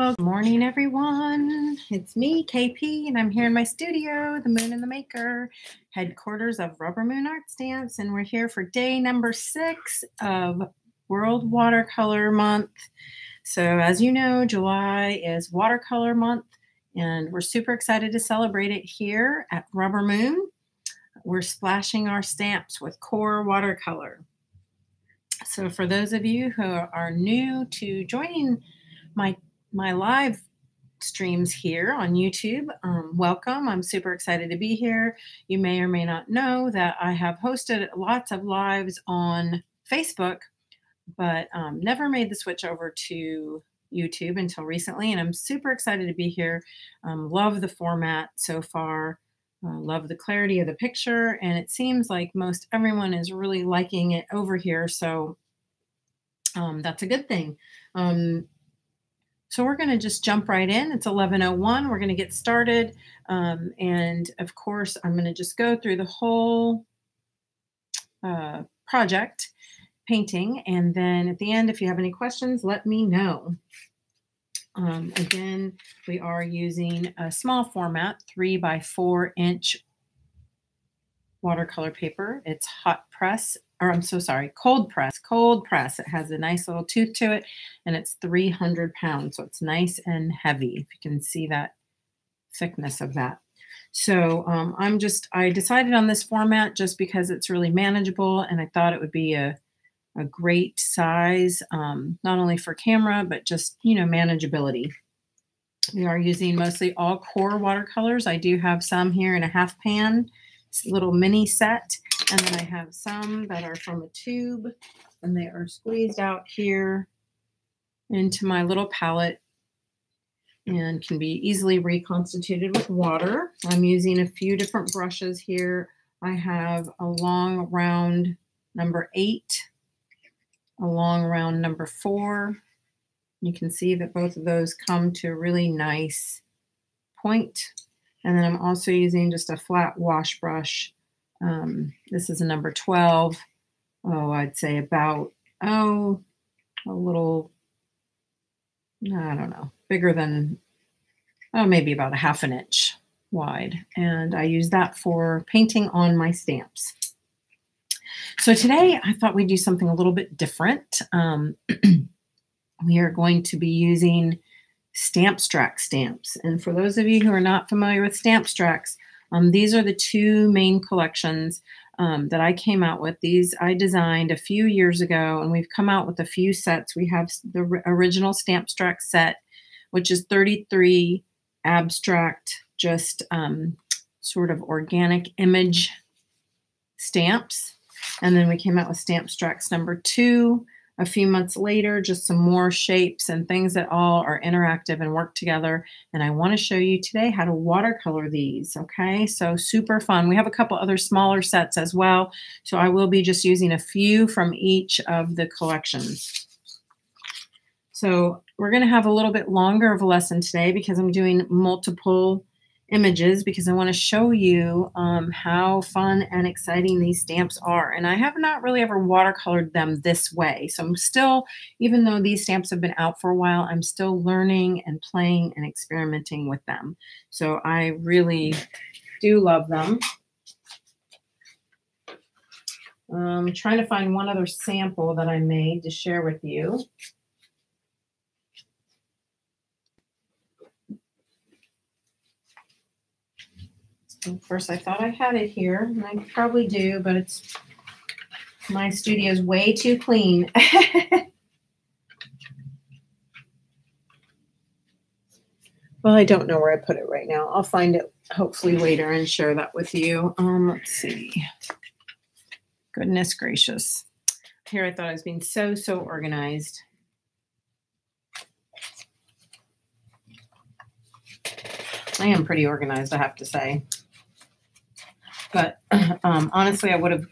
Well, good morning, everyone. It's me, KP, and I'm here in my studio, the Moon and the Maker, headquarters of RubberMoon Art Stamps, and we're here for day number six of World Watercolor Month. So, as you know, July is Watercolor Month, and we're super excited to celebrate it here at RubberMoon. We're splashing our stamps with QoR watercolor. So, for those of you who are new to joining my my live streams here on YouTube. Um, welcome. I'm super excited to be here. You may or may not know that I have hosted lots of lives on Facebook, but um, never made the switch over to YouTube until recently. And I'm super excited to be here. Um, love the format so far. Uh, love the clarity of the picture. And it seems like most everyone is really liking it over here. So um, that's a good thing. So we're going to just jump right in. It's 1101. We're going to get started. Um, and of course, I'm going to just go through the whole uh, project painting. And then at the end, if you have any questions, let me know. Um, again, we are using a small format, three by four inch watercolor paper. It's hot press or I'm so sorry, cold press, cold press. It has a nice little tooth to it and it's 300 pounds. So it's nice and heavy. If you can see that thickness of that. So um, I'm just, I decided on this format just because it's really manageable and I thought it would be a, a great size, um, not only for camera, but just, you know, manageability. We are using mostly all QoR watercolors. I do have some here in a half pan, little mini set. And then I have some that are from a tube and they are squeezed out here into my little palette and can be easily reconstituted with water. I'm using a few different brushes here. I have a long round number eight, a long round number four. You can see that both of those come to a really nice point. And then I'm also using just a flat wash brush um, this is a number 12. Oh, I'd say about, oh, a little, I don't know, bigger than, oh, maybe about a half an inch wide. And I use that for painting on my stamps. So today I thought we'd do something a little bit different. Um, we are going to be using Stampstrax stamps. And for those of you who are not familiar with Stamp Stampstrax, um, these are the two main collections um, that I came out with. These I designed a few years ago, and we've come out with a few sets. We have the original Stampstrax set, which is 33 abstract, just um, sort of organic image stamps. And then we came out with Stampstrax number two, a few months later, just some more shapes and things that all are interactive and work together. And I want to show you today how to watercolor these. Okay, so super fun. We have a couple other smaller sets as well. So I will be just using a few from each of the collections. So we're going to have a little bit longer of a lesson today because I'm doing multiple images because I want to show you um, how fun and exciting these stamps are. And I have not really ever watercolored them this way. So I'm still, even though these stamps have been out for a while, I'm still learning and playing and experimenting with them. So I really do love them. I'm um, trying to find one other sample that I made to share with you. Of course, I thought I had it here, and I probably do, but it's my studio is way too clean. well, I don't know where I put it right now. I'll find it hopefully later and share that with you. Um, let's see. Goodness gracious. Here I thought I was being so, so organized. I am pretty organized, I have to say. But um, honestly, I would have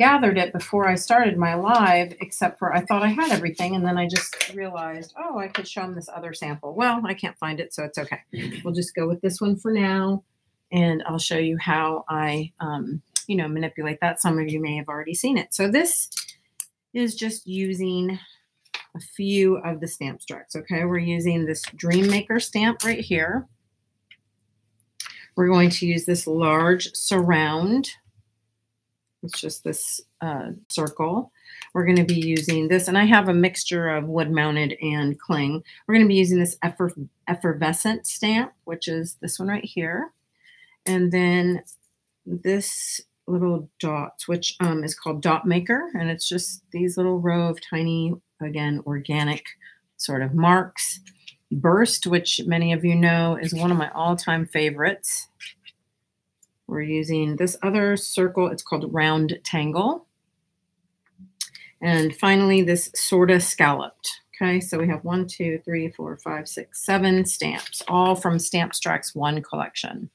gathered it before I started my live, except for I thought I had everything. And then I just realized, oh, I could show them this other sample. Well, I can't find it, so it's okay. We'll just go with this one for now. And I'll show you how I, um, you know, manipulate that. Some of you may have already seen it. So this is just using a few of the stamp stacks. Okay, we're using this Dream Maker stamp right here. We're going to use this large surround. It's just this uh, circle. We're going to be using this, and I have a mixture of wood mounted and cling. We're going to be using this effer effervescent stamp, which is this one right here. And then this little dots, which um, is called Dot Maker. And it's just these little row of tiny, again, organic sort of marks. Burst, which many of you know is one of my all-time favorites. We're using this other circle. It's called Round Tangle. And finally, this sorta scalloped. Okay, so we have one, two, three, four, five, six, seven stamps, all from Stampstracks One collection.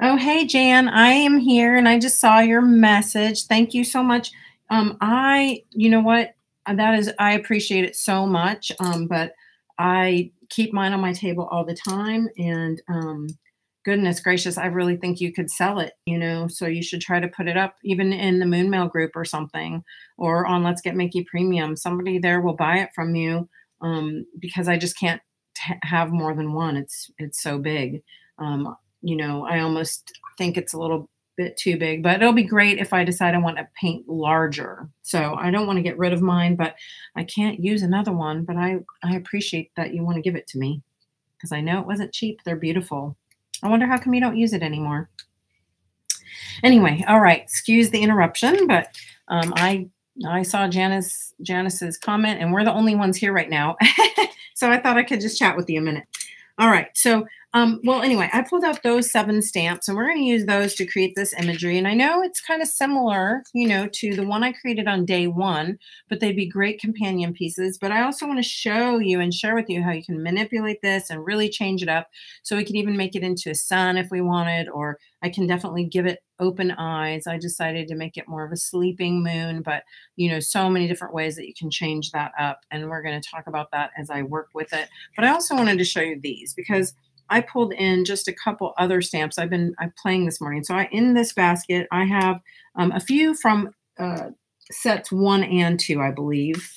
Oh, hey, Jan, I am here and I just saw your message. Thank you so much. Um, I, you know what? That is, I appreciate it so much. Um, but I keep mine on my table all the time. And um, goodness gracious, I really think you could sell it, you know, so you should try to put it up even in the Moon Mail group or something, or on Let's Get Mickey Premium. Somebody there will buy it from you um, because I just can't have more than one. It's, it's so big. Um, you know, I almost think it's a little bit too big, but it'll be great if I decide I want to paint larger. So I don't want to get rid of mine, but I can't use another one. But I, I appreciate that you want to give it to me because I know it wasn't cheap. They're beautiful. I wonder how come you don't use it anymore. Anyway, all right. Excuse the interruption, but um, I I saw Janice Janice's comment, and we're the only ones here right now. so I thought I could just chat with you a minute. All right. So um, well, anyway, I pulled out those seven stamps and we're going to use those to create this imagery. And I know it's kind of similar, you know, to the one I created on day one, but they'd be great companion pieces. But I also want to show you and share with you how you can manipulate this and really change it up. So we could even make it into a sun if we wanted, or I can definitely give it open eyes. I decided to make it more of a sleeping moon, but you know, so many different ways that you can change that up. And we're going to talk about that as I work with it. But I also wanted to show you these because I pulled in just a couple other stamps. I've been I'm playing this morning. So I in this basket, I have um, a few from uh, sets one and two, I believe.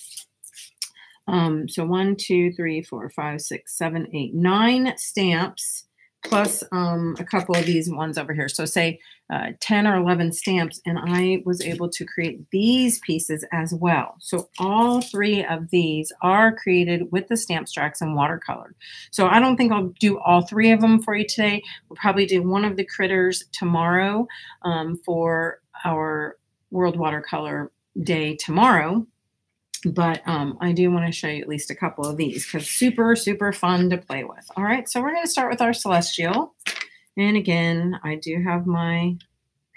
Um, so one, two, three, four, five, six, seven, eight, nine stamps plus um, a couple of these ones over here. So say uh, 10 or 11 stamps, and I was able to create these pieces as well. So all three of these are created with the Stampstracks and watercolor. So I don't think I'll do all three of them for you today. We'll probably do one of the critters tomorrow um, for our World Watercolor Day tomorrow but um, I do want to show you at least a couple of these because super, super fun to play with. All right, so we're going to start with our Celestial. And again, I do have my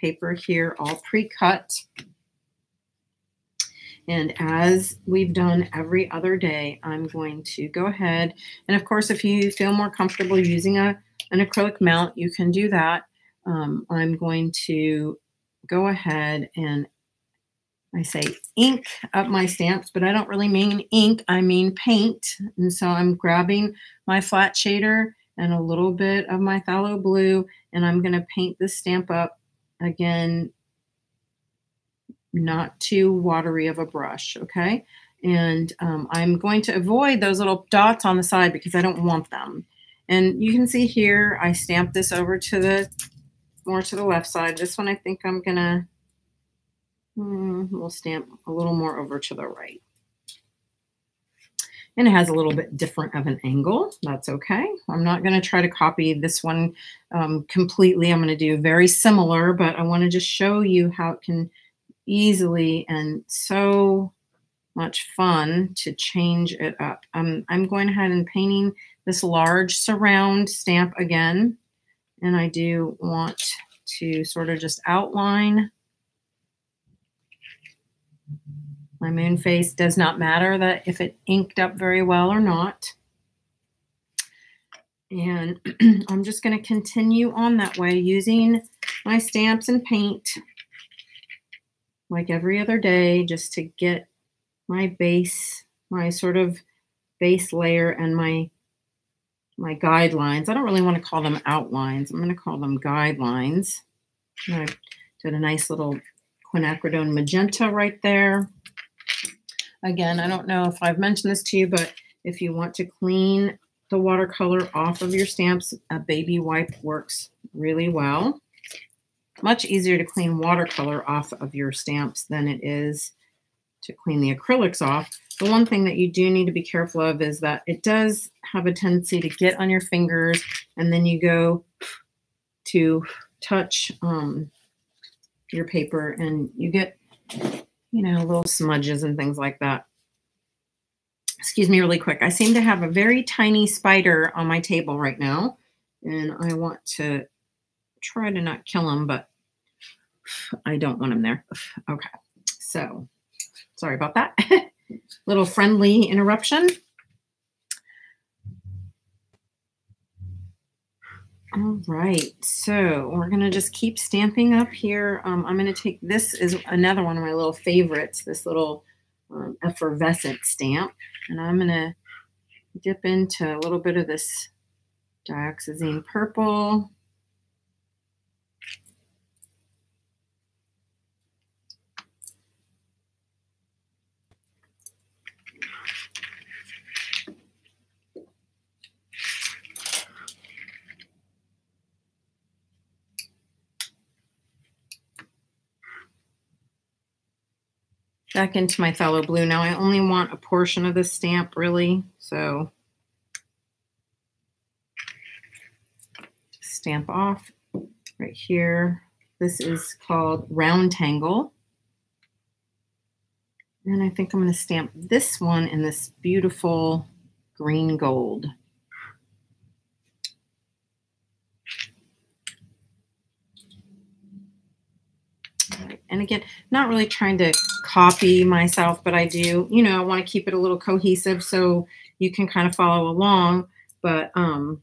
paper here all pre-cut. And as we've done every other day, I'm going to go ahead. And of course, if you feel more comfortable using a, an acrylic mount, you can do that. Um, I'm going to go ahead and I say ink up my stamps, but I don't really mean ink. I mean paint. And so I'm grabbing my flat shader and a little bit of my phthalo blue, and I'm going to paint this stamp up again, not too watery of a brush, okay? And um, I'm going to avoid those little dots on the side because I don't want them. And you can see here, I stamped this over to the, more to the left side. This one I think I'm going to Mm, we'll stamp a little more over to the right. And it has a little bit different of an angle. That's okay. I'm not going to try to copy this one um, completely. I'm going to do very similar, but I want to just show you how it can easily and so much fun to change it up. Um, I'm going ahead and painting this large surround stamp again. And I do want to sort of just outline My moon face does not matter that if it inked up very well or not. And I'm just going to continue on that way using my stamps and paint like every other day just to get my base, my sort of base layer and my my guidelines. I don't really want to call them outlines. I'm going to call them guidelines. I did a nice little quinacridone magenta right there. Again, I don't know if I've mentioned this to you, but if you want to clean the watercolor off of your stamps, a baby wipe works really well. Much easier to clean watercolor off of your stamps than it is to clean the acrylics off. The one thing that you do need to be careful of is that it does have a tendency to get on your fingers and then you go to touch um, your paper and you get, you know, little smudges and things like that. Excuse me really quick. I seem to have a very tiny spider on my table right now and I want to try to not kill him, but I don't want him there. Okay, so sorry about that. Little friendly interruption. All right, so we're gonna just keep stamping up here. Um, I'm gonna take, this is another one of my little favorites, this little um, effervescent stamp. And I'm gonna dip into a little bit of this dioxazine purple. Back into my phthalo blue. Now I only want a portion of the stamp really, so stamp off right here. This is called Round Tangle. And I think I'm going to stamp this one in this beautiful green gold. And again, not really trying to copy myself, but I do, you know, I want to keep it a little cohesive so you can kind of follow along. But um,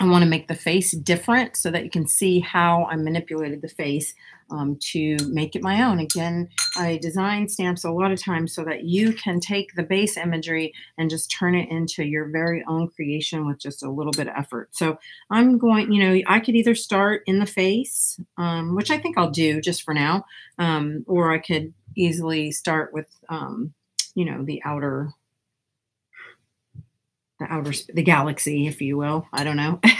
I want to make the face different so that you can see how I manipulated the face um, to make it my own. Again, I design stamps a lot of times so that you can take the base imagery and just turn it into your very own creation with just a little bit of effort. So I'm going, you know, I could either start in the face, um, which I think I'll do just for now, um, or I could easily start with, um, you know, the outer the outer the galaxy if you will. I don't know.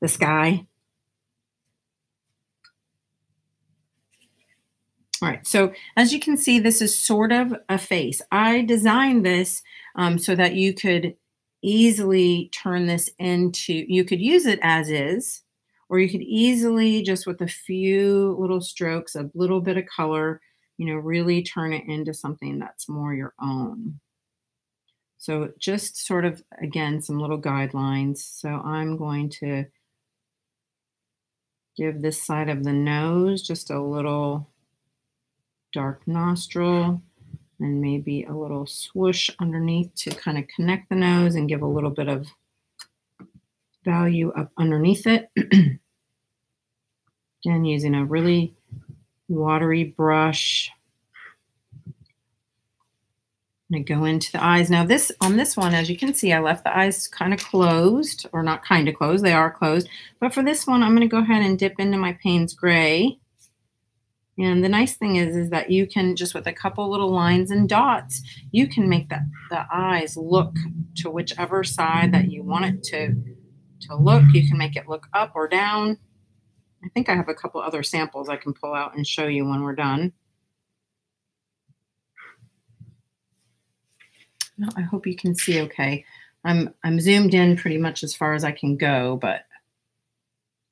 The sky. All right. So as you can see this is sort of a face. I designed this um, so that you could easily turn this into you could use it as is or you could easily just with a few little strokes a little bit of color you know really turn it into something that's more your own so just sort of, again, some little guidelines. So I'm going to give this side of the nose just a little dark nostril and maybe a little swoosh underneath to kind of connect the nose and give a little bit of value up underneath it. Again, using a really watery brush I'm going to go into the eyes. Now this, on this one, as you can see, I left the eyes kind of closed, or not kind of closed, they are closed. But for this one, I'm going to go ahead and dip into my Payne's Gray. And the nice thing is, is that you can just with a couple little lines and dots, you can make the, the eyes look to whichever side that you want it to, to look. You can make it look up or down. I think I have a couple other samples I can pull out and show you when we're done. I hope you can see okay. I'm, I'm zoomed in pretty much as far as I can go, but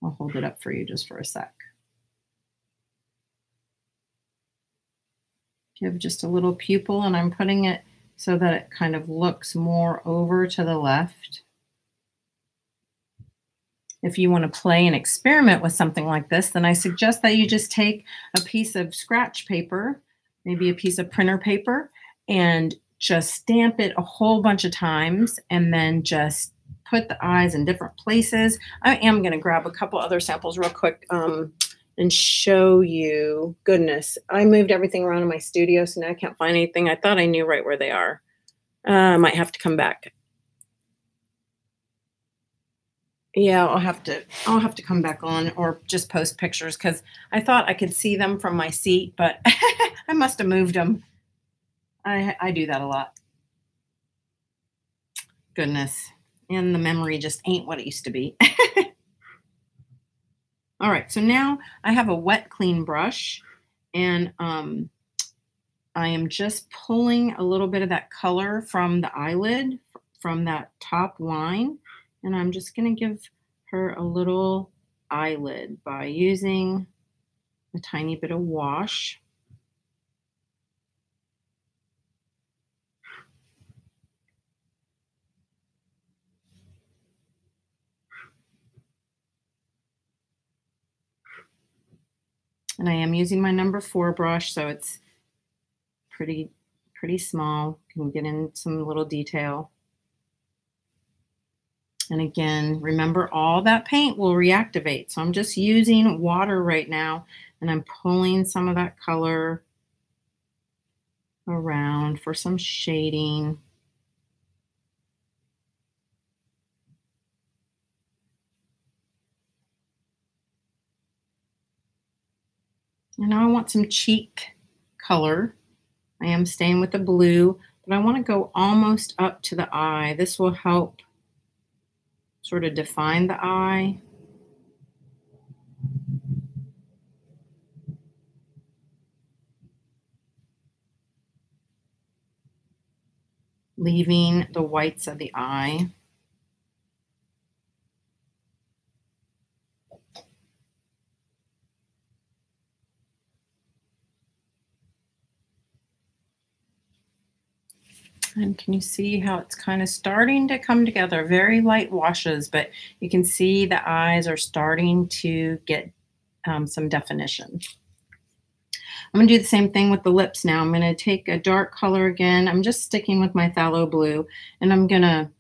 I'll hold it up for you just for a sec. Give just a little pupil and I'm putting it so that it kind of looks more over to the left. If you want to play and experiment with something like this, then I suggest that you just take a piece of scratch paper, maybe a piece of printer paper, and just stamp it a whole bunch of times and then just put the eyes in different places. I am going to grab a couple other samples real quick um, and show you. Goodness, I moved everything around in my studio, so now I can't find anything. I thought I knew right where they are. Uh, I might have to come back. Yeah, I'll have to I'll have to come back on or just post pictures because I thought I could see them from my seat, but I must have moved them. I I do that a lot. Goodness. And the memory just ain't what it used to be. All right, so now I have a wet clean brush and um, I am just pulling a little bit of that color from the eyelid, from that top line, and I'm just going to give her a little eyelid by using a tiny bit of wash. And I am using my number four brush, so it's pretty, pretty small. Can get in some little detail. And again, remember all that paint will reactivate. So I'm just using water right now and I'm pulling some of that color around for some shading. And now I want some cheek color. I am staying with the blue, but I want to go almost up to the eye. This will help sort of define the eye. Leaving the whites of the eye. And can you see how it's kind of starting to come together? Very light washes, but you can see the eyes are starting to get um, some definition. I'm going to do the same thing with the lips now. I'm going to take a dark color again. I'm just sticking with my phthalo blue, and I'm going to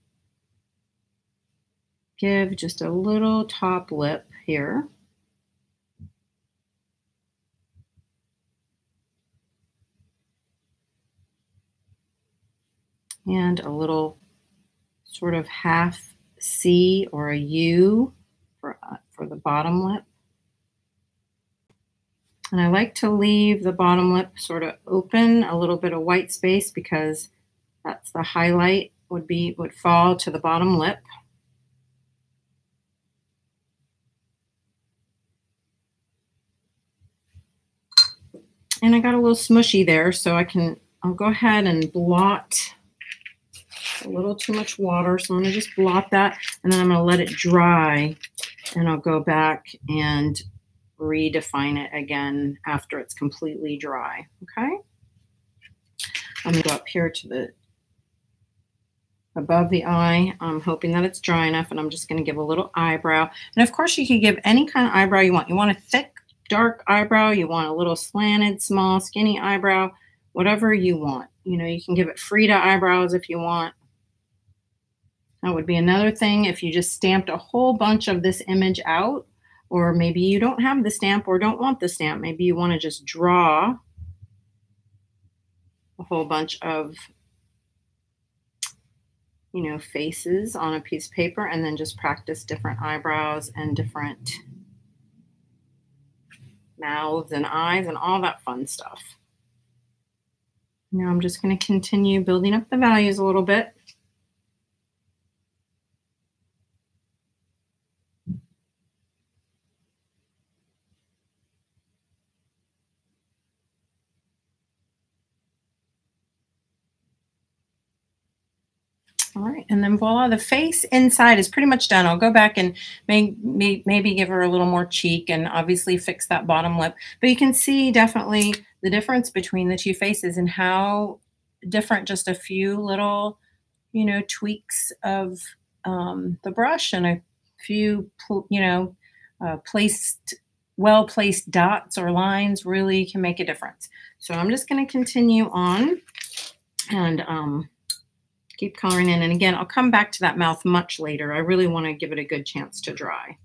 give just a little top lip here. And a little sort of half C or a U for, uh, for the bottom lip. And I like to leave the bottom lip sort of open, a little bit of white space because that's the highlight would be would fall to the bottom lip. And I got a little smushy there, so I can, I'll go ahead and blot a little too much water. So I'm going to just blot that and then I'm going to let it dry and I'll go back and redefine it again after it's completely dry. Okay. I'm going to go up here to the above the eye. I'm hoping that it's dry enough and I'm just going to give a little eyebrow. And of course you can give any kind of eyebrow you want. You want a thick, dark eyebrow. You want a little slanted, small, skinny eyebrow, whatever you want. You know, you can give it Frida eyebrows if you want. That would be another thing if you just stamped a whole bunch of this image out, or maybe you don't have the stamp or don't want the stamp. Maybe you want to just draw a whole bunch of, you know, faces on a piece of paper and then just practice different eyebrows and different mouths and eyes and all that fun stuff. Now I'm just going to continue building up the values a little bit. All right, and then voila, the face inside is pretty much done. I'll go back and may, may, maybe give her a little more cheek and obviously fix that bottom lip. But you can see definitely the difference between the two faces and how different just a few little, you know, tweaks of um, the brush and a few, you know, uh, placed, well-placed dots or lines really can make a difference. So I'm just going to continue on and um, keep coloring in. And again, I'll come back to that mouth much later. I really want to give it a good chance to dry.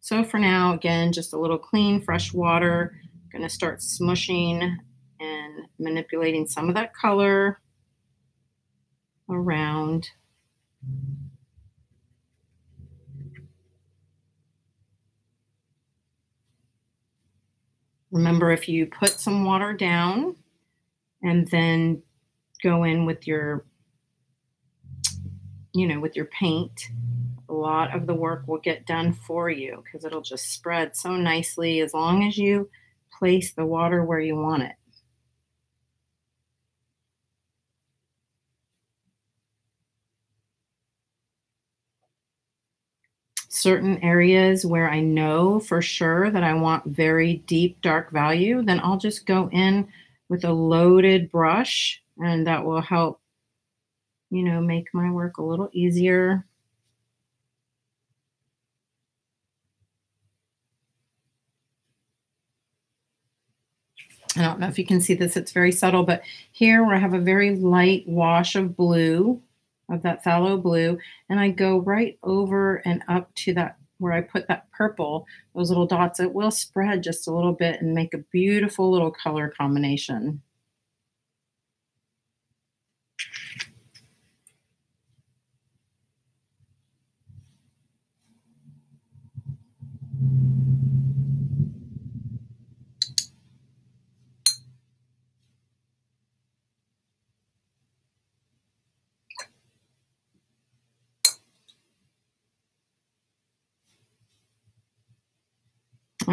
So for now, again, just a little clean, fresh water. I'm going to start smushing and manipulating some of that color around. Remember, if you put some water down and then go in with your you know, with your paint, a lot of the work will get done for you because it'll just spread so nicely as long as you place the water where you want it. certain areas where I know for sure that I want very deep dark value, then I'll just go in with a loaded brush and that will help, you know, make my work a little easier. I don't know if you can see this, it's very subtle, but here where I have a very light wash of blue, of that phthalo blue and I go right over and up to that where I put that purple, those little dots, it will spread just a little bit and make a beautiful little color combination.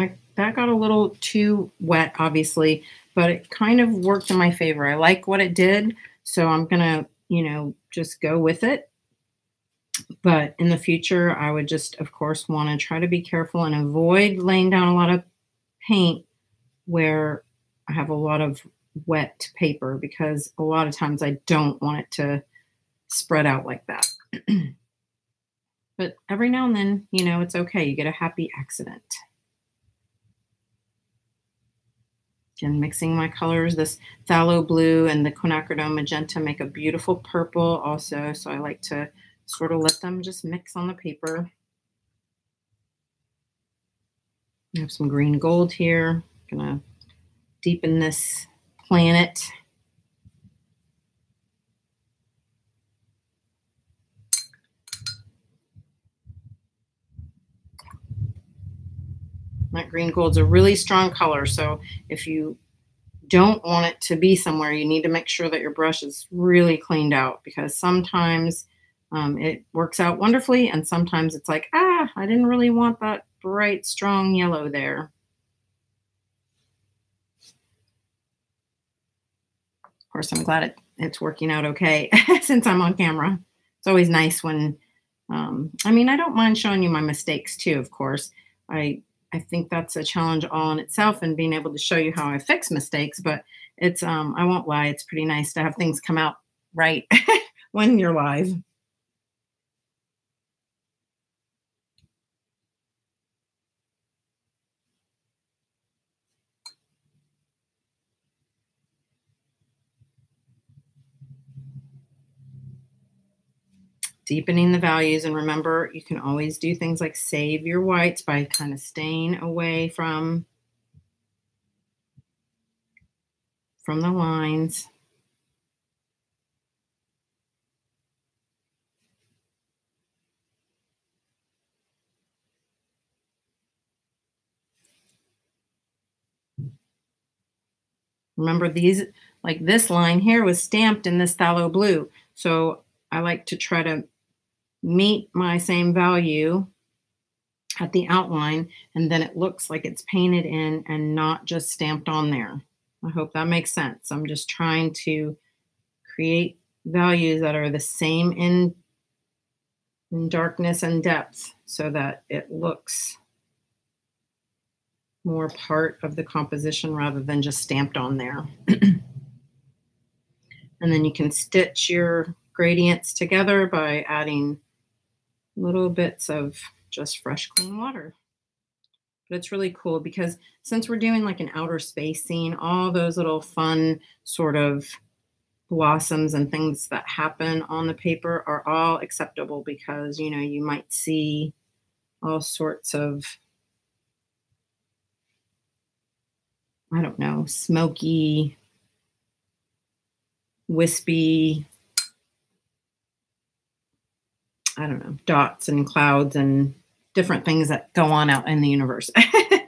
I, that got a little too wet, obviously, but it kind of worked in my favor. I like what it did, so I'm going to, you know, just go with it. But in the future, I would just, of course, want to try to be careful and avoid laying down a lot of paint where I have a lot of wet paper because a lot of times I don't want it to spread out like that. but every now and then, you know, it's okay. You get a happy accident. Again, mixing my colors, this phthalo blue and the quinacridone magenta make a beautiful purple also. So I like to sort of let them just mix on the paper. I have some green gold here. Gonna deepen this planet. That green gold's a really strong color. So if you don't want it to be somewhere, you need to make sure that your brush is really cleaned out because sometimes um, it works out wonderfully and sometimes it's like, ah, I didn't really want that bright, strong yellow there. Of course, I'm glad it, it's working out okay since I'm on camera. It's always nice when, um, I mean, I don't mind showing you my mistakes too, of course. I I think that's a challenge all in itself and being able to show you how I fix mistakes. But it's, um, I won't lie, it's pretty nice to have things come out right when you're live. Deepening the values. And remember, you can always do things like save your whites by kind of staying away from, from the lines. Remember these, like this line here was stamped in this phthalo blue. So I like to try to meet my same value at the outline and then it looks like it's painted in and not just stamped on there. I hope that makes sense. I'm just trying to create values that are the same in, in darkness and depth so that it looks more part of the composition rather than just stamped on there. and then you can stitch your gradients together by adding little bits of just fresh clean water. But it's really cool because since we're doing like an outer space scene, all those little fun sort of blossoms and things that happen on the paper are all acceptable because, you know, you might see all sorts of, I don't know, smoky, wispy I don't know, dots and clouds and different things that go on out in the universe.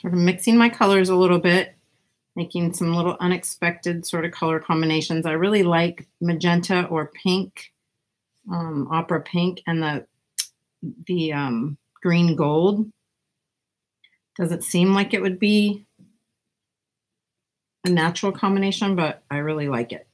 Sort of mixing my colors a little bit, making some little unexpected sort of color combinations. I really like magenta or pink, um, opera pink, and the the um, green gold. Doesn't seem like it would be a natural combination, but I really like it.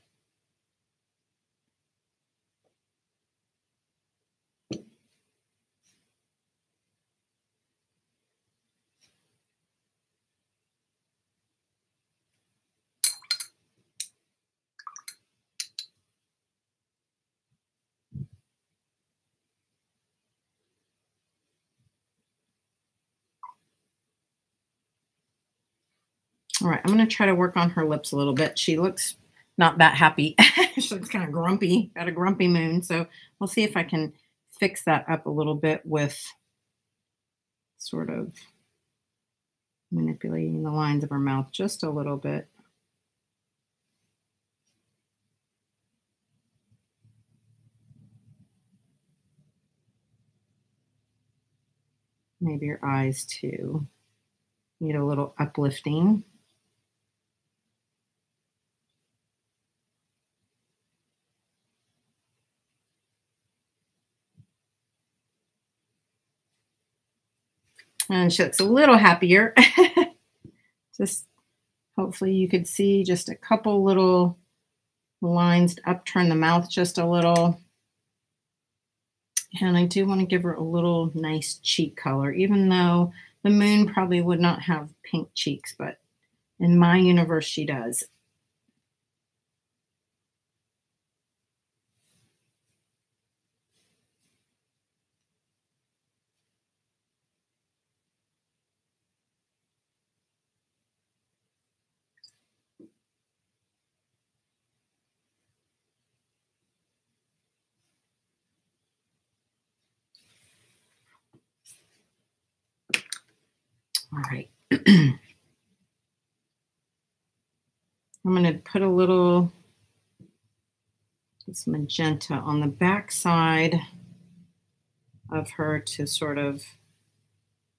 All right, I'm going to try to work on her lips a little bit. She looks not that happy. she looks kind of grumpy, got a grumpy moon. So we'll see if I can fix that up a little bit with sort of manipulating the lines of her mouth just a little bit. Maybe your eyes too. Need a little uplifting. And she looks a little happier. just hopefully you could see just a couple little lines to upturn the mouth just a little. And I do want to give her a little nice cheek color, even though the moon probably would not have pink cheeks, but in my universe, she does. All right. I'm going to put a little this magenta on the back side of her to sort of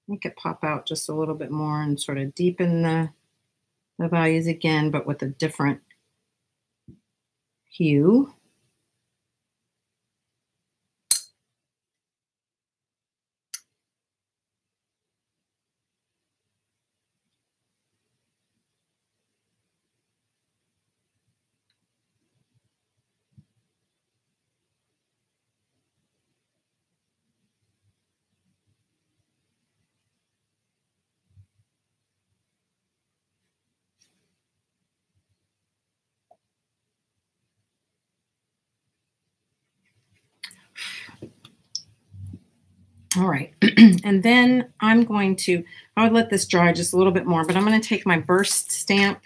make it pop out just a little bit more and sort of deepen the, the values again, but with a different hue. All right. and then I'm going to, I would let this dry just a little bit more, but I'm going to take my burst stamp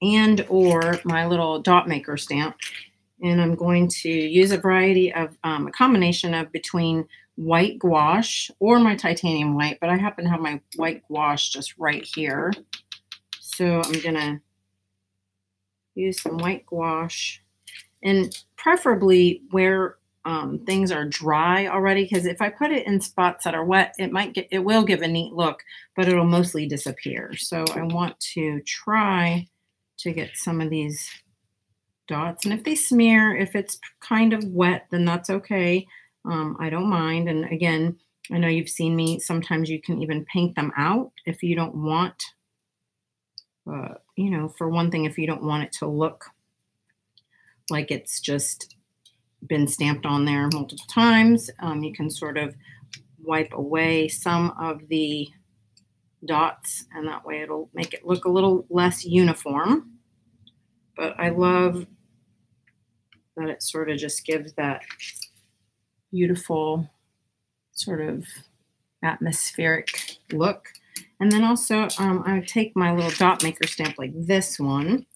and or my little dot maker stamp. And I'm going to use a variety of, um, a combination of between white gouache or my titanium white, but I happen to have my white gouache just right here. So I'm going to use some white gouache and preferably where um, things are dry already because if I put it in spots that are wet, it might get, it will give a neat look, but it'll mostly disappear. So I want to try to get some of these dots. And if they smear, if it's kind of wet, then that's okay. Um, I don't mind. And again, I know you've seen me. Sometimes you can even paint them out if you don't want, uh, you know, for one thing, if you don't want it to look like it's just been stamped on there multiple times. Um, you can sort of wipe away some of the dots and that way it'll make it look a little less uniform. But I love that it sort of just gives that beautiful sort of atmospheric look. And then also um, I take my little dot maker stamp like this one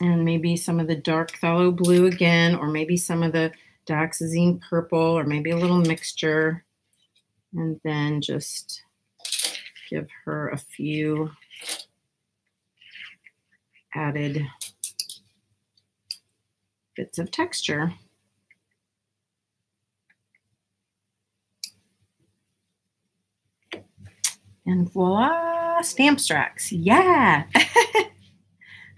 and maybe some of the dark phthalo blue again, or maybe some of the dioxazine purple, or maybe a little mixture. And then just give her a few added bits of texture. And voila, Stampstrax. Yeah.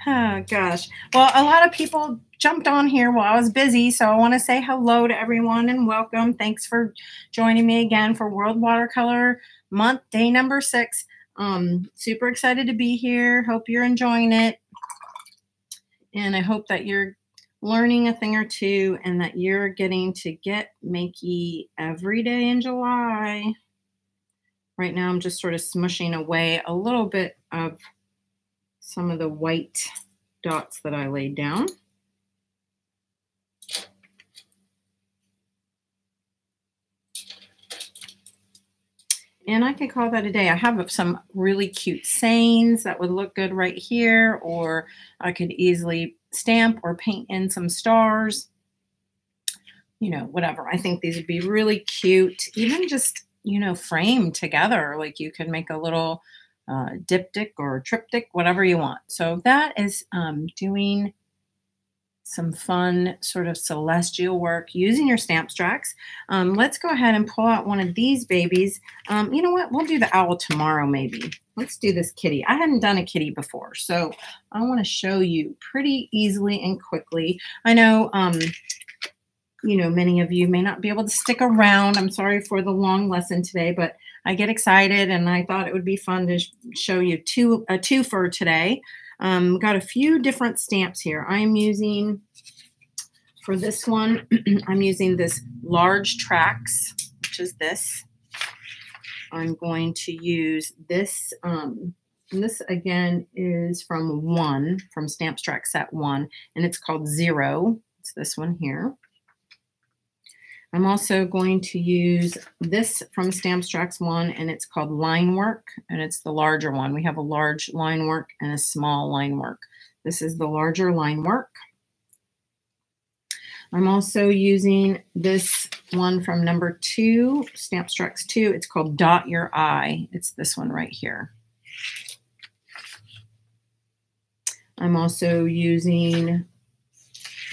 oh, gosh. Well, a lot of people jumped on here while I was busy. So I want to say hello to everyone and welcome. Thanks for joining me again for World Watercolor Month, day number six. Um, super excited to be here. Hope you're enjoying it. And I hope that you're learning a thing or two and that you're getting to get Makey every day in July. Right now, I'm just sort of smushing away a little bit of some of the white dots that I laid down. And I could call that a day. I have some really cute sayings that would look good right here, or I could easily stamp or paint in some stars. You know, whatever. I think these would be really cute. Even just you know, frame together. Like you could make a little uh, diptych or triptych, whatever you want. So that is um, doing some fun sort of celestial work using your Stampstrax. Um, let's go ahead and pull out one of these babies. Um, you know what? We'll do the owl tomorrow, maybe. Let's do this kitty. I hadn't done a kitty before, so I want to show you pretty easily and quickly. I know um, you know, many of you may not be able to stick around. I'm sorry for the long lesson today, but I get excited and I thought it would be fun to show you two a two for today. Um, got a few different stamps here. I am using for this one, I'm using this large tracks, which is this. I'm going to use this. Um, and this again is from one, from Stampstrax set one, and it's called Zero. It's this one here. I'm also going to use this from Stampstrax 1, and it's called Line Work, and it's the larger one. We have a large line work and a small line work. This is the larger line work. I'm also using this one from number two, Stampstrax 2. It's called Dot Your Eye. It's this one right here. I'm also using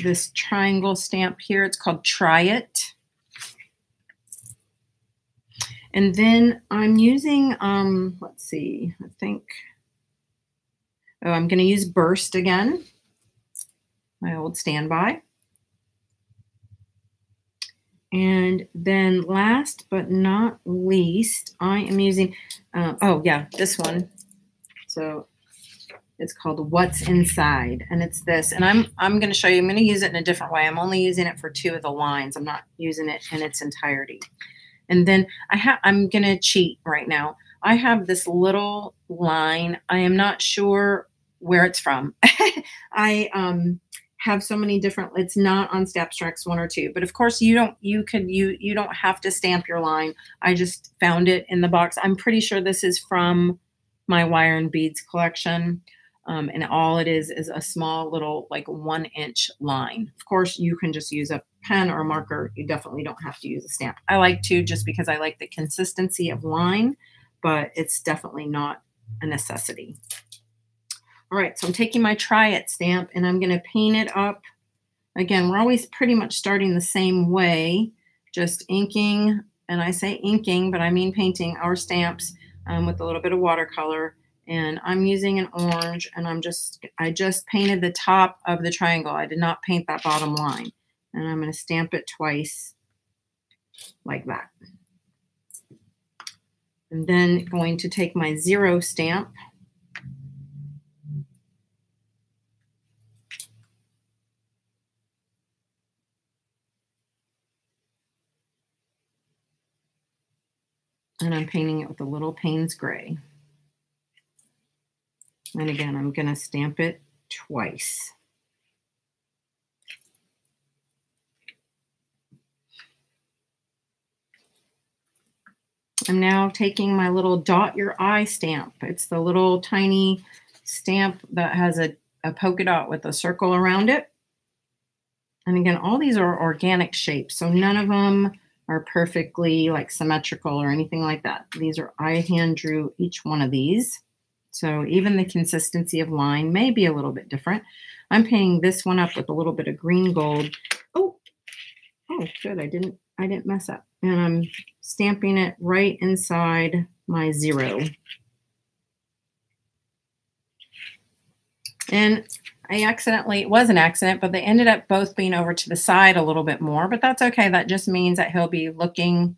this triangle stamp here. It's called Try It. And then I'm using, um, let's see, I think, oh, I'm going to use Burst again, my old standby. And then last but not least, I am using, uh, oh yeah, this one. So it's called What's Inside, and it's this. And I'm I'm going to show you. I'm going to use it in a different way. I'm only using it for two of the lines. I'm not using it in its entirety. And then I have I'm to cheat right now. I have this little line. I am not sure where it's from. I um have so many different it's not on Stampstrax one or two but of course you don't you could you you don't have to stamp your line i just found it in the box i'm pretty sure this is from my wire and beads collection um, and all it is is a small little like one inch line of course you can just use a pen or marker, you definitely don't have to use a stamp. I like to just because I like the consistency of line, but it's definitely not a necessity. All right, so I'm taking my Try It stamp and I'm going to paint it up. Again, we're always pretty much starting the same way, just inking, and I say inking, but I mean painting our stamps um, with a little bit of watercolor. And I'm using an orange, and I'm just, I just painted the top of the triangle. I did not paint that bottom line and I'm going to stamp it twice like that. And then going to take my zero stamp and I'm painting it with a little Payne's Gray. And again, I'm going to stamp it twice. I'm now taking my little dot your eye stamp. It's the little tiny stamp that has a, a polka dot with a circle around it. And again, all these are organic shapes, so none of them are perfectly like symmetrical or anything like that. These are, I hand drew each one of these. So even the consistency of line may be a little bit different. I'm painting this one up with a little bit of green gold. Oh, oh, good. I didn't, I didn't mess up. And I'm stamping it right inside my zero. And I accidentally, it was an accident, but they ended up both being over to the side a little bit more, but that's okay. That just means that he'll be looking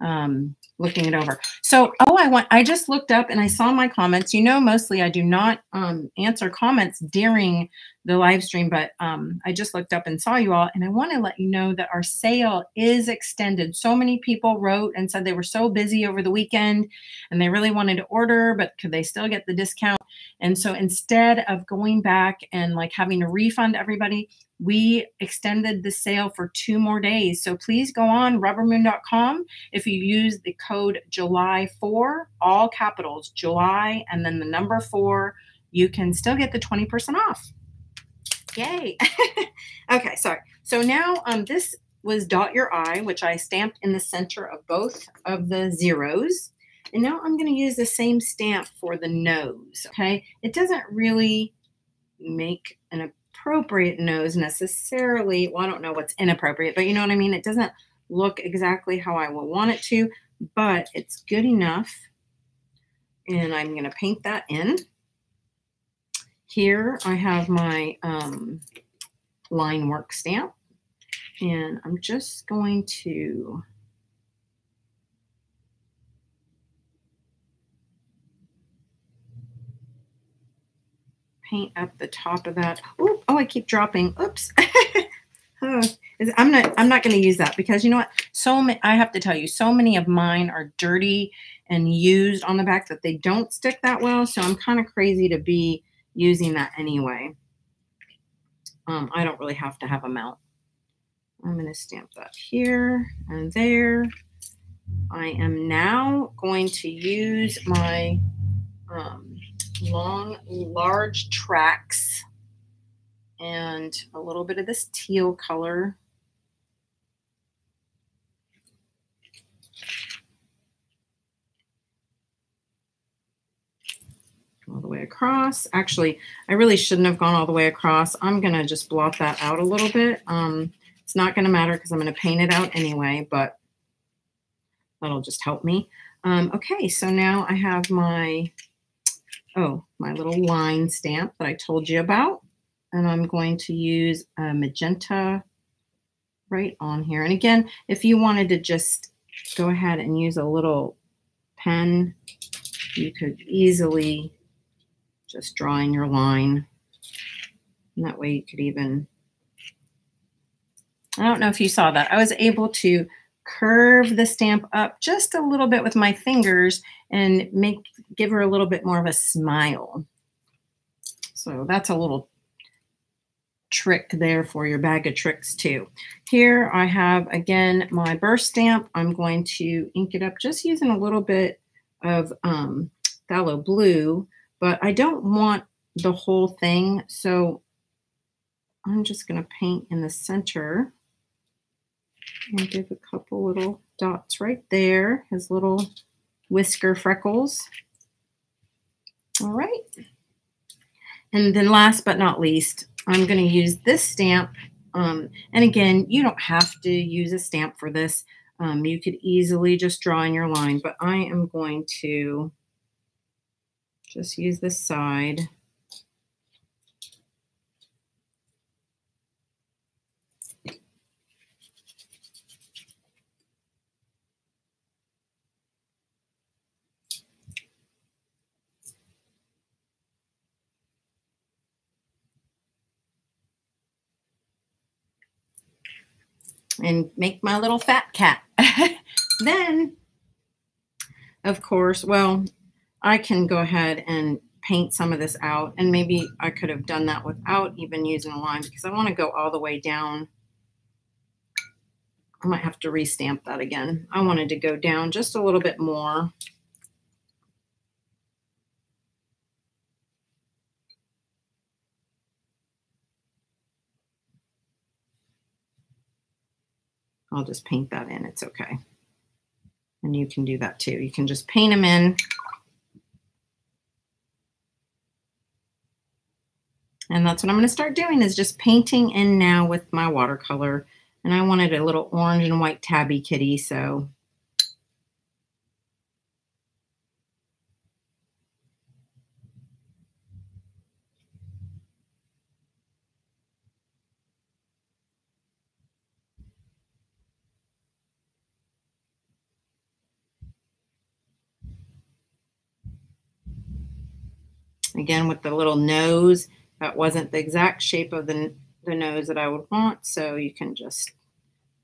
um, looking it over. So, oh, I want, I just looked up and I saw my comments. You know, mostly I do not um, answer comments during the live stream, but um, I just looked up and saw you all. And I want to let you know that our sale is extended. So many people wrote and said they were so busy over the weekend and they really wanted to order, but could they still get the discount? And so instead of going back and like having to refund everybody, we extended the sale for two more days. So please go on rubbermoon.com. If you use the code July4, all capitals, July, and then the number four, you can still get the 20% off. Yay. okay, sorry. So now um, this was dot your eye, which I stamped in the center of both of the zeros. And now I'm going to use the same stamp for the nose. Okay. It doesn't really make an appropriate nose necessarily. Well, I don't know what's inappropriate, but you know what I mean? It doesn't look exactly how I would want it to, but it's good enough. And I'm going to paint that in. Here I have my um, line work stamp. And I'm just going to paint up the top of that. Ooh, oh, I keep dropping. Oops. oh, I'm not I'm not going to use that because you know what? So many, I have to tell you, so many of mine are dirty and used on the back that they don't stick that well. So I'm kind of crazy to be using that anyway. Um, I don't really have to have a mount. I'm going to stamp that here and there. I am now going to use my um, long, large tracks and a little bit of this teal color. all the way across. Actually, I really shouldn't have gone all the way across. I'm going to just blot that out a little bit. Um, it's not going to matter because I'm going to paint it out anyway, but that'll just help me. Um, okay, so now I have my oh, my little line stamp that I told you about. And I'm going to use a magenta right on here. And again, if you wanted to just go ahead and use a little pen, you could easily just draw in your line. And that way you could even, I don't know if you saw that. I was able to curve the stamp up just a little bit with my fingers and make give her a little bit more of a smile. So that's a little trick there for your bag of tricks too. Here I have, again, my burst stamp. I'm going to ink it up just using a little bit of um, phthalo blue, but I don't want the whole thing. So I'm just going to paint in the center and give a couple little dots right there, his little whisker freckles. All right. And then last but not least, I'm going to use this stamp. Um, and again, you don't have to use a stamp for this. Um, you could easily just draw in your line, but I am going to just use this side. And make my little fat cat. then, of course, well, I can go ahead and paint some of this out. And maybe I could have done that without even using a line because I want to go all the way down. I might have to restamp that again. I wanted to go down just a little bit more. I'll just paint that in. It's okay. And you can do that too. You can just paint them in. And that's what I'm going to start doing is just painting in now with my watercolor. And I wanted a little orange and white tabby kitty, so Again, with the little nose, that wasn't the exact shape of the, the nose that I would want. So you can just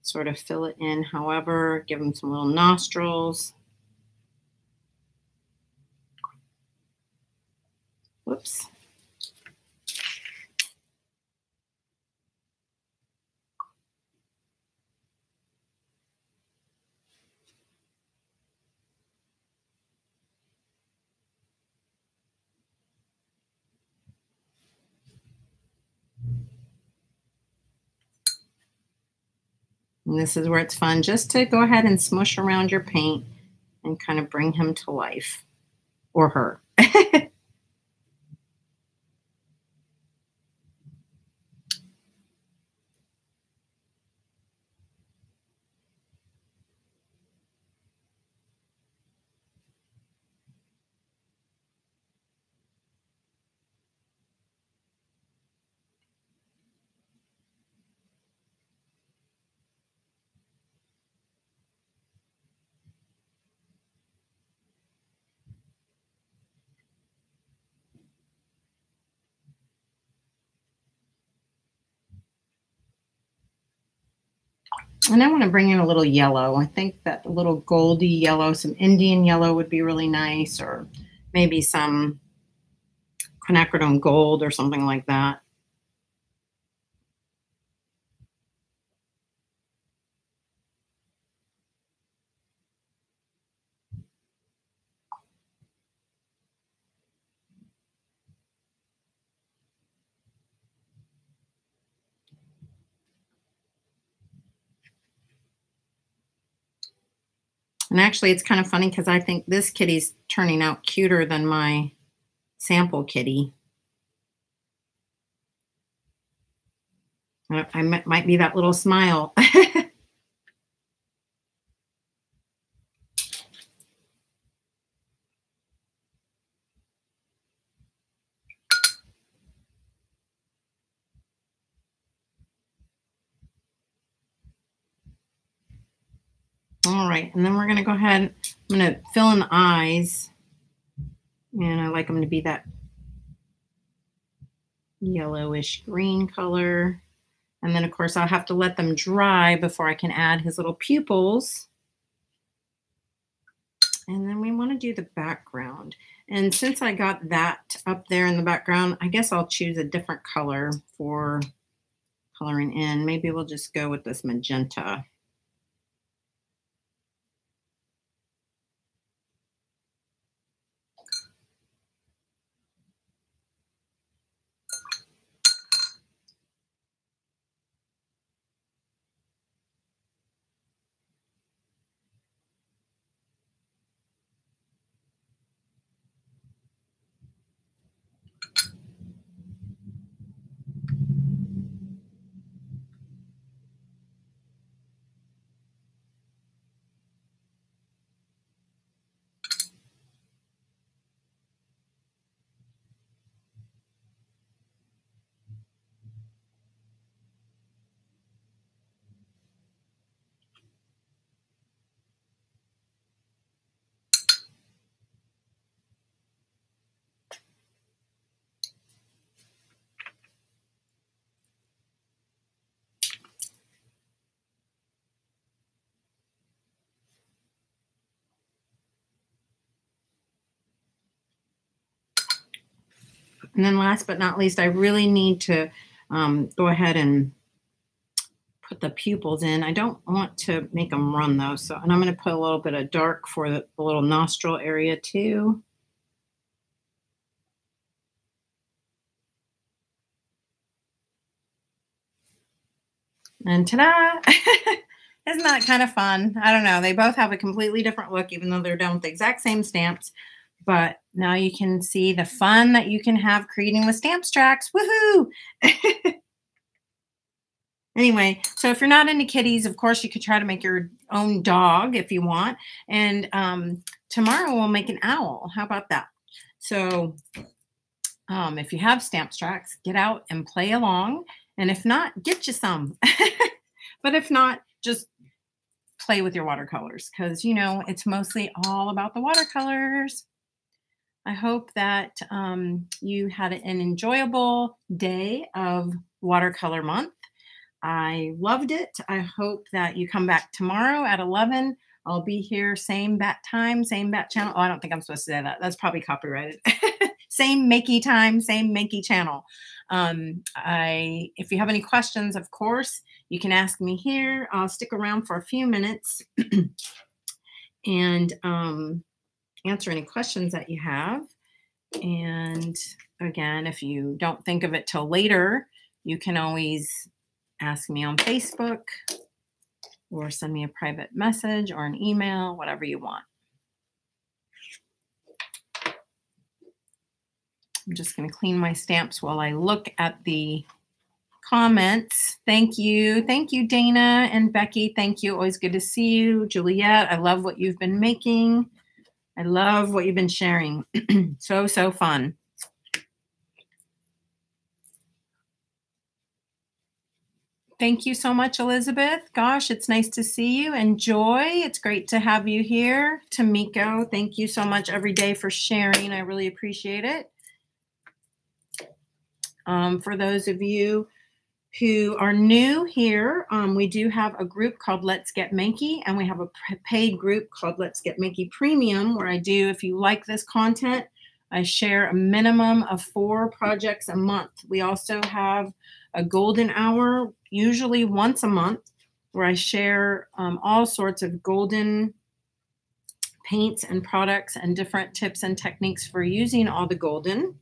sort of fill it in however, give them some little nostrils. Whoops. This is where it's fun just to go ahead and smush around your paint and kind of bring him to life or her. And I want to bring in a little yellow. I think that a little goldy yellow, some Indian yellow would be really nice, or maybe some quinacridone gold or something like that. And actually, it's kind of funny because I think this kitty's turning out cuter than my sample kitty. I, might be that little smile. All right, and then we're to go ahead. I'm to fill in the eyes. And I like them to be that yellowish green color. And then, of course, I'll have to let them dry before I can add his little pupils. And then we want to do the background. And since I got that up there in the background, I guess I'll choose a different color for coloring in. Maybe we'll just go with this magenta. And then last but not least, I really need to um, go ahead and put the pupils in. I don't want to make them run though. So, and I'm going to put a little bit of dark for the, the little nostril area too. And ta-da! Isn't that kind of fun? I don't know. They both have a completely different look, even though they're done with the exact same stamps. But now you can see the fun that you can have creating with Stampin' Tracks. Woohoo! Anyway, so if you're not into kitties, of course, you could try to make your own dog if you want. And um, tomorrow we'll make an owl. How about that? So um, if you have stamp tracks, get out and play along. And if not, get you some. but if not, just play with your watercolors because, you know, it's mostly all about the watercolors. I hope that um, you had an enjoyable day of watercolor month. I loved it. I hope that you come back tomorrow at 11. I'll be here, same bat time, same bat channel. Oh, I don't think I'm supposed to say that. That's probably copyrighted. same Makey time, same Makey channel. Um, I, if you have any questions, of course, you can ask me here. I'll stick around for a few minutes and um, answer any questions that you have. And again, if you don't think of it till later, you can always ask me on Facebook or send me a private message or an email, whatever you want. I'm just going to clean my stamps while I look at the comments. Thank you. Thank you, Dana and Becky. Thank you. Always good to see you. Juliet, I love what you've been making. I love what you've been sharing. so, so fun. Thank you so much, Elizabeth. Gosh, it's nice to see you. Enjoy. It's great to have you here. Tamiko, thank you so much every day for sharing. I really appreciate it. Um, for those of you who are new here, um, we do have a group called Let's Get Makey, and we have a paid group called Let's Get Makey Premium, where I do, if you like this content, I share a minimum of four projects a month. We also have a golden hour, usually once a month, where I share um, all sorts of golden paints and products and different tips and techniques for using all the golden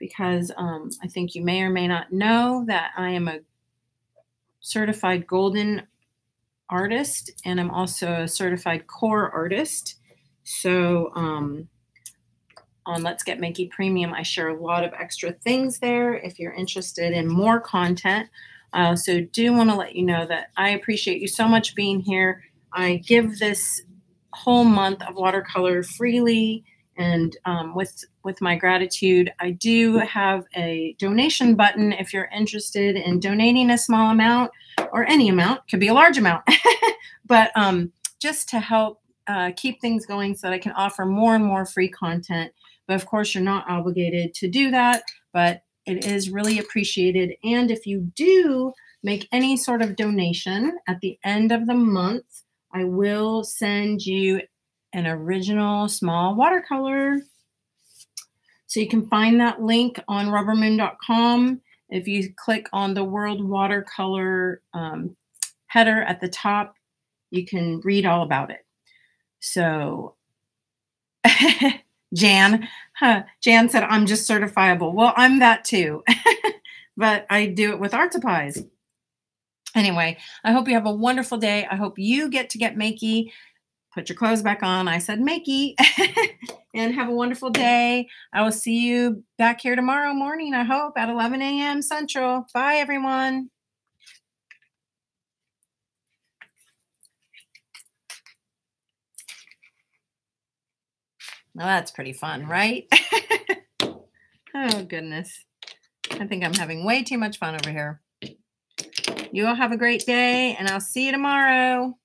because um, I think you may or may not know that I am a certified golden artist and I'm also a certified QoR artist. So um, on Let's Get Makey Premium, I share a lot of extra things there. If you're interested in more content, I also do want to let you know that I appreciate you so much being here. I give this whole month of watercolor freely and um, with with my gratitude i do have a donation button if you're interested in donating a small amount or any amount. Could be a large amount. But um, just to help uh, keep things going so that i can offer more and more free content. But of course you're not obligated to do that but it is really appreciated. And if you do make any sort of donation at the end of the month i will send you an original small watercolor. So you can find that link on rubbermoon.com. If you click on the World Watercolor um, header at the top, you can read all about it. So, Jan, huh, Jan said, I'm just certifiable. Well, I'm that too, but I do it with Artipies. Anyway, I hope you have a wonderful day. I hope you get to get makey put your clothes back on. I said, Makey, and have a wonderful day. I will see you back here tomorrow morning, I hope, at 11 a.m. Central. Bye, everyone. Well, that's pretty fun, right? oh, goodness. I think I'm having way too much fun over here. You all have a great day, and I'll see you tomorrow.